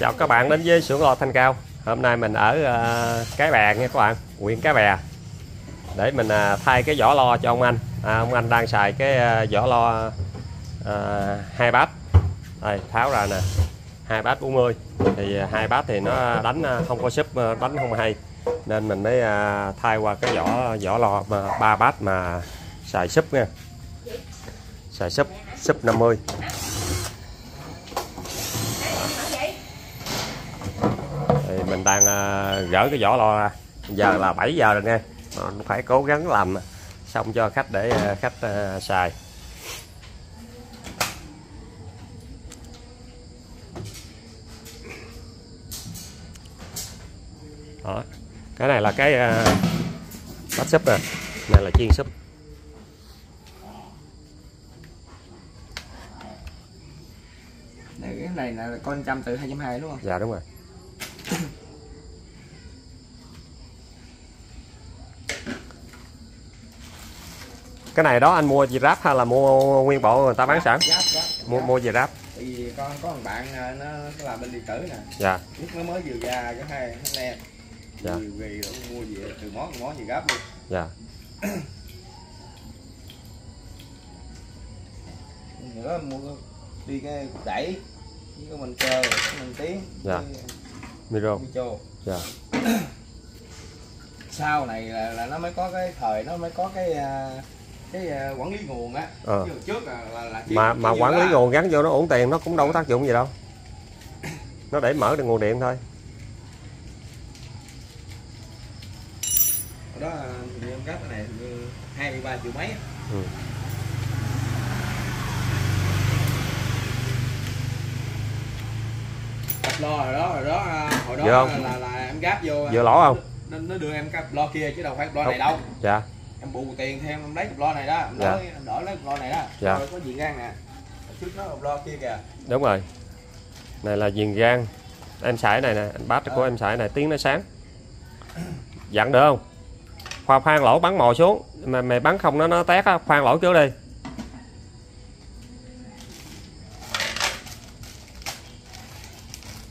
Chào các bạn đến với xưởng lò Thanh Cao. Hôm nay mình ở ờ, Cái Bè nha các bạn huyện Cái Bè. Để mình ờ, thay cái vỏ lo cho ông anh. À, Ông anh đang xài cái ờ, vỏ lo à, hai bát. Đây tháo ra nè. Hai bát 40 Thì hai bát thì nó đánh không có súp đánh không hay. Nên mình mới thay qua cái vỏ vỏ lo mà ba bát mà xài súp nha. Xài súp súp 50 mình đang uh, gỡ cái vỏ lo ra. Giờ là 7 giờ rồi nha Ờ, phải cố gắng làm xong cho khách để uh, khách xài. Đó. Cái này là cái bát súp nè. Này là chiên súp. Này, cái này là con trăm từ 220 đúng không? dạ đúng rồi cái này đó anh mua gì ráp hay là mua nguyên bộ người ta bán sẵn? Giáp, giáp, mua mua gì ráp? Tại vì con có một bạn à, nó nó làm bên điện tử nè. Dạ. Lúc nó mới vừa ra cái hai anh em. Dạ. Rồi mua về từ món món gì gấp luôn. Dạ. Nữa mua đi cái cục đẩy với cái mình cơ mình tiến Dạ. với micro. dạ. Sau này là, là nó mới có cái thời nó mới có cái à, cái à, quản lý nguồn á Ờ. chứ trước là là, là mà mà quản lý á. nguồn gắn vô nó uổng tiền nó cũng đâu có tác dụng gì đâu nó để mở được nguồn điện thôi đó như em gấp cái này hình như 23 triệu mấy ừ. Lo rồi đó rồi đó à, hồi đó không? là, là, là em gáp vô vừa lỗ không nó, nó đưa em cặp lo kia chứ đâu phải lo này đâu dạ em bù tiền thêm em lấy cặp lo này đó. Em Dạ. đổi em đổi lấy cặp lo này đó. Dạ. rồi có gì gan nè. Trước nó cặp lo kia kìa. Đúng rồi. Này là viền gan. Em xài này nè anh bát của Ờ. em xài này tiếng nó sáng. Dặn được không? Khoan khoan lỗ bắn mồi xuống. Mà mày bắn không nó nó tét á khoan lỗ trước đi.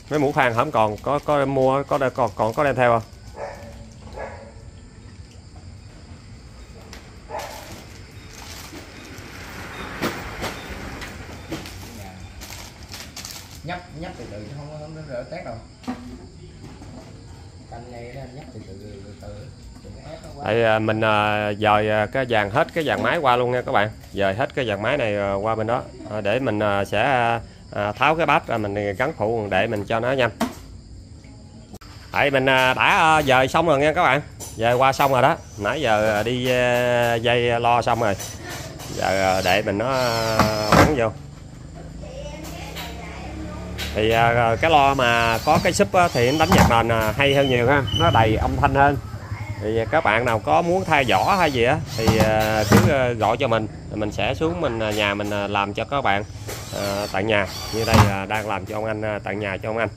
Mấy mũ khoan hổng còn có có mua có còn còn có đem theo không Dạ. nhấp nhấp từ từ chứ không có không có rỡ tét đâu canh này nó nhấp từ từ từ từ, từ. Đừng có ép nó quá tại à, mình à, dời à, cái dàn hết cái dàn máy qua luôn nha các bạn. Dời hết cái dàn máy này qua bên đó. Để mình sẽ tháo cái bát ra mình gắn phụ để mình cho nó nhanh tại mình đã dời xong rồi nha các bạn. Dời qua xong rồi đó. Nãy giờ đi dây lo xong rồi. Giờ để mình nó bắn vô. Thì cái lo mà có cái súp thì nó đánh nhạc nền hay hơn nhiều ha. Nó đầy âm thanh hơn thì các bạn nào có muốn thay vỏ hay gì á thì à, cứ à, gọi cho mình. Mình sẽ xuống mình à, nhà mình à, làm cho các bạn à, tận nhà. Như đây là đang làm cho ông anh à, tận nhà cho ông anh.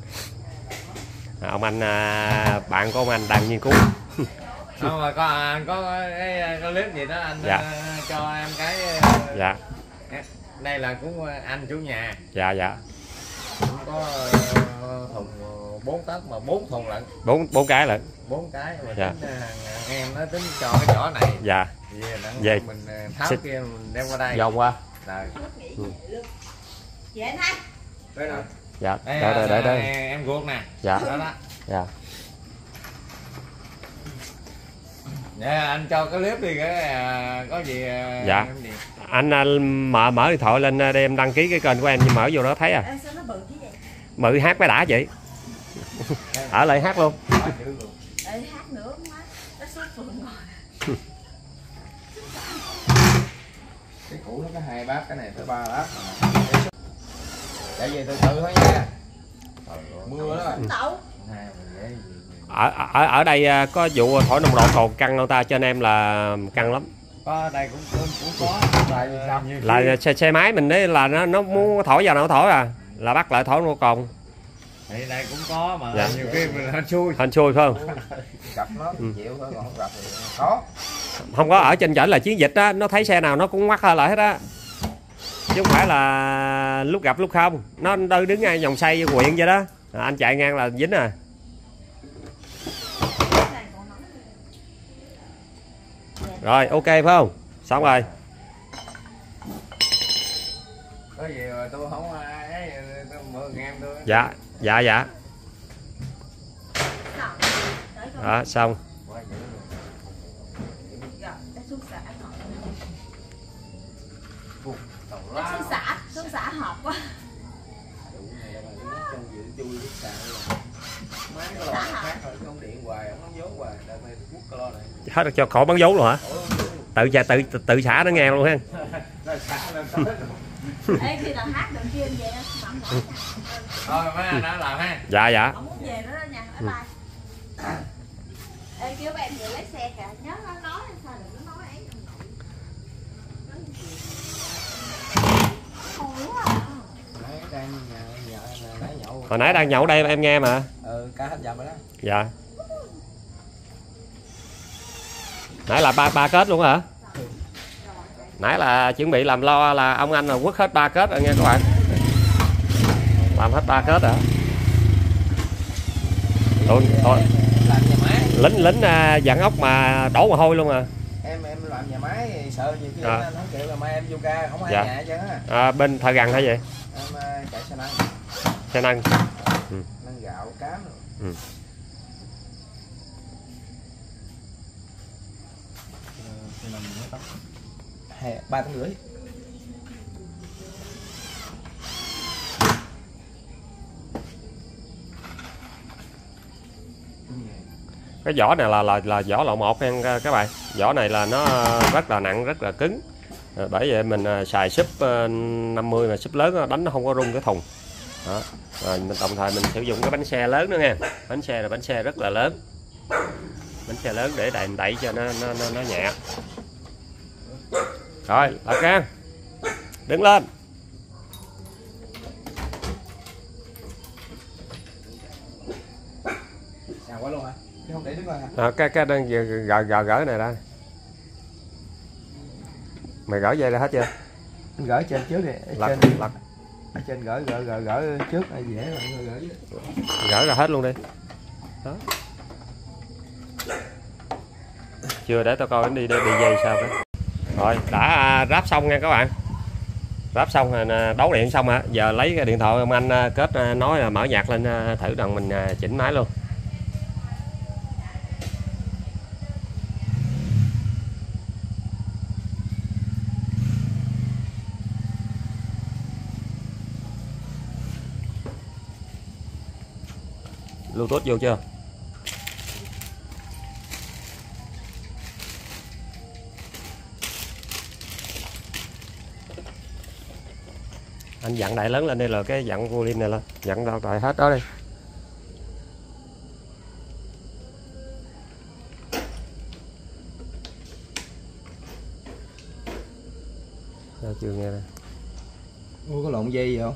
À, ông anh à, bạn của ông anh đang nghiên cứu. Không mà có anh có cái cái clip gì đó anh Dạ. cho em cái dạ. đây là cũng anh chủ nhà. Dạ dạ. Cũng có thùng bốn tấc mà bốn thùng lận. Bốn bốn cái lận. Bốn cái mà Dạ. tính ờ, hàng em nó tính cho cái vỏ này. Dạ. Về. mình ờ, tháo Xịt. kia mình đem qua đây. Vòng qua. Rồi. Vậy anh hai. Đây rồi. Dạ. Đây, để để để là để em guốc nè. Dạ. Đó đó. Dạ. Dạ anh cho cái clip đi cái có gì Dạ. anh à, mở mở điện thoại lên à, để em đăng ký cái kênh của em nhưng mở vô đó thấy à. Ê, sao nó bự chứ vậy? mự hát mới đã vậy ở lại hát luôn hát nữa má? Nó số phường rồi. Cái cũ nó có hai bát cái này tới ba bát chạy về từ từ thôi nha. Mưa đó. Gì ở ở ở đây à, có vụ thổi nồng độ cồn căng không ta? Cho anh em là căng lắm. Có đây cũng cũng, cũng có. Tại vì sao nhiều là xe, xe máy mình đấy là nó nó muốn thổi vào nó thổi à. Là bắt lại thổi nồng độ cồn thì đây cũng có mà Dạ. nhiều khi mình hên xui. Hên xui phải không? Gặp nó thì chịu thôi còn không gặp thì khó. Không có ở trên chợ là chiến dịch á nó thấy xe nào nó cũng mắc hơn lại hết á. Chứ không phải là lúc gặp lúc không. Nó đâu đứng ngay vòng xoay quyện vậy đó. À, anh chạy ngang là dính à. Này rồi ok phải không? Xong rồi. Có gì mà tôi không ai ấy tôi mượn em tôi. Dạ dạ dạ. Con đó xong. Xuống xã xuống xã, xã họp quá. Hết cho khỏi bán vốn luôn hả? Tự chạy tự tự xả nó nghe luôn ha Ê, khi nào hát đường kia về đó, mặn nha. Thôi mấy anh đã làm ha. Dạ dạ. Ông muốn về nữa đó nha, bye bye. Ê, kêu bạn vừa lấy xe kìa, nhớ nó nói sao đừng có nói ấy. Trong nội à. hồi nãy đang nhậu đây em nghe mà. Ừ cá hết dầm rồi đó. Dạ. Nãy là ba ba kết luôn hả nãy là chuẩn bị làm lo là ông anh là quất hết ba kết rồi nghe các bạn làm hết ba kết hả tôi, tôi làm nhà máy lính lính à, dặn ốc mà đổ mồ hôi luôn à. em em làm nhà máy sợ nhiều khi À. anh không chịu là mai em vô ca không ai Dạ. nhà chứ á à bên thợ gần hay gì em ờ, chạy xe năng xe năng năng gạo cám rồi. Ừ hè ba tháng rưỡi. Cái vỏ này là là là vỏ loại một nha các bạn. Vỏ này là nó rất là nặng rất là cứng. Ờ, bởi vậy mình ờ, xài súp ờ, 50 mà súp lớn đánh nó không có rung cái thùng. Đó. Rồi, mình đồng thời mình sử dụng cái bánh xe lớn nữa nha. Bánh xe là bánh xe rất là lớn. Bánh xe lớn để đẩy đẩy cho nó nó nó, nó nhẹ rồi lạc can đứng lên. Xào quá luôn hả? Chứ không để đứng lên hả? À, cái cái đang gỡ gỡ gỡ này đây mày gỡ dây ra hết chưa? Anh gỡ trên trước đi lật trên lật ở trên gỡ gỡ gỡ gỡ trước là dễ rồi gỡ gỡ ra hết luôn đi. Đó. Chưa để tao coi nó đi đi, đi dây sao đó rồi, đã à, ráp xong nha các bạn. Ráp xong rồi đấu điện xong hả? Giờ lấy cái điện thoại ông anh à, kết à, nói là mở nhạc lên thử rằng mình chỉnh máy luôn. Bluetooth vô chưa? Anh dặn đại lớn lên đây là cái dặn volume này lên. Dặn đâu đại hết đó đi. Sao chưa nghe đây Ủa, có lộn dây gì không?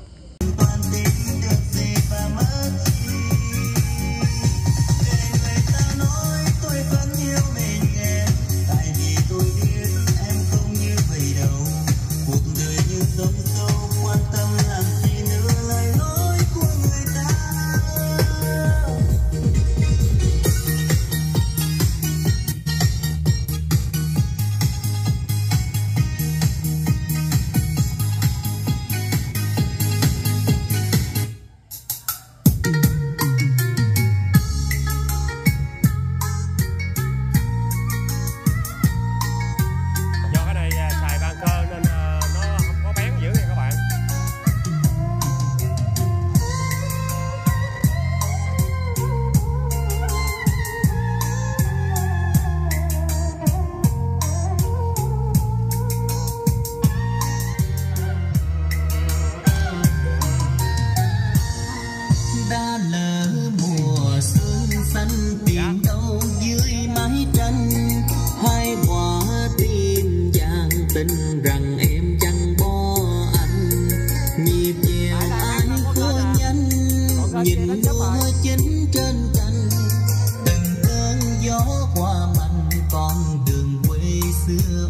Nhìn mưa chính trên cành từng cơn gió qua mạnh con đường quê xưa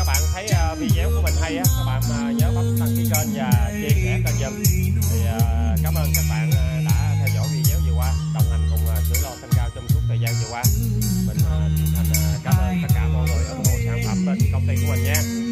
các bạn thấy ờ, video của mình hay á, các bạn ờ, nhớ bấm đăng ký kênh và chia sẻ kênh giùm. Thì ờ, cảm ơn các bạn đã theo dõi video vừa qua, đồng hành cùng sửa lo thanh cao trong suốt thời gian vừa qua. Mình thành cảm ơn tất cả mọi người ủng hộ sản phẩm bên công ty của mình nha.